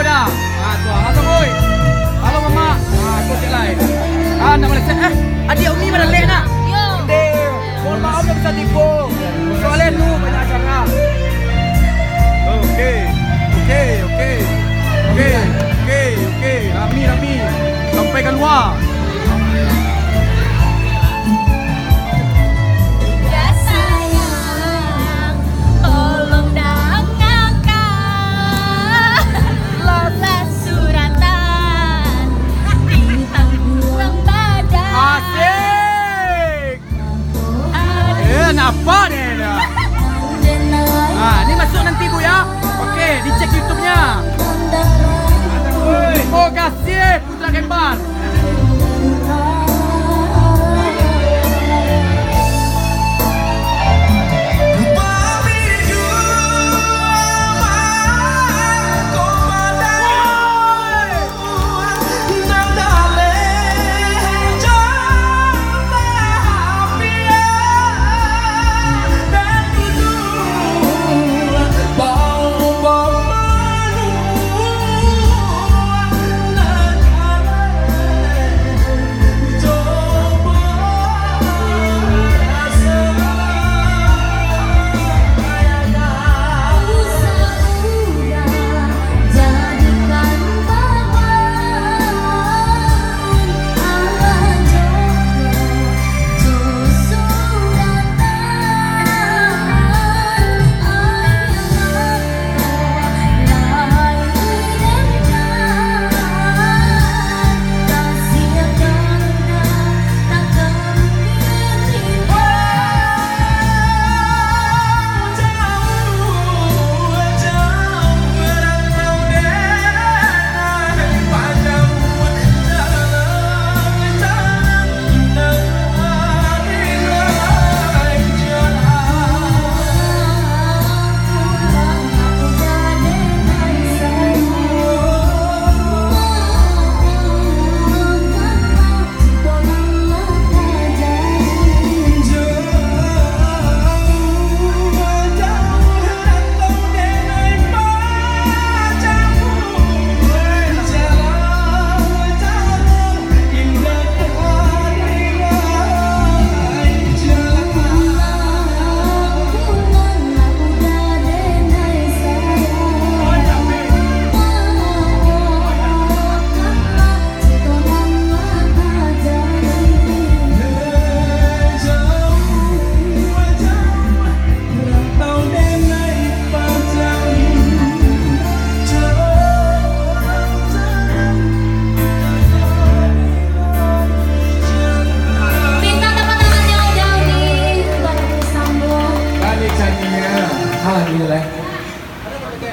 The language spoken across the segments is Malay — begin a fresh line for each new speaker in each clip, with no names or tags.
dah. Ah tu. Halo boy. Halo mama. Ah tu cek lain. Ah nak balik eh. Adik Umi mana lek nak?
Yo.
Dek. Mohon maaf tak bisa tipu. Soalnya nu banyak acara. Okey. Okey, okey. Okey. Okey, okey. Rami, Rami. Sampai ke
abogacê contra Remar.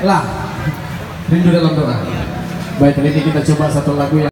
Lah Rindu dalam doa. Baik ini kita coba satu lagu yang